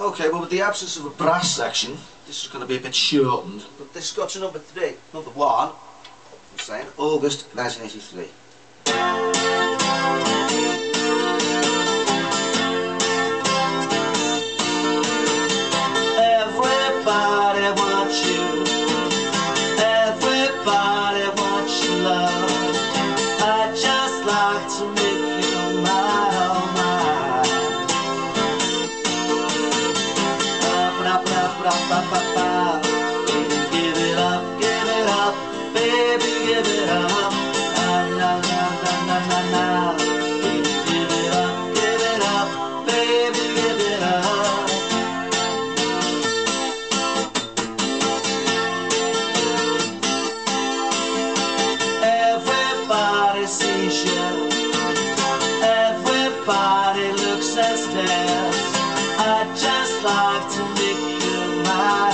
Okay, well with the absence of a brass section, this is going to be a bit shortened, but this got to number three, number one, I'm saying August 1983. Baby, give it up, give it up, baby, give it up. Na na na na na na. Baby, give it up, give it up, baby, give it up. Everybody sees you. Everybody looks as dead. I just like to make God.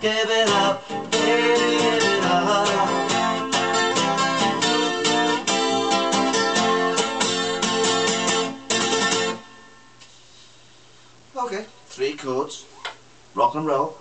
Give it up, baby, give it up. Okay, three chords, rock and roll.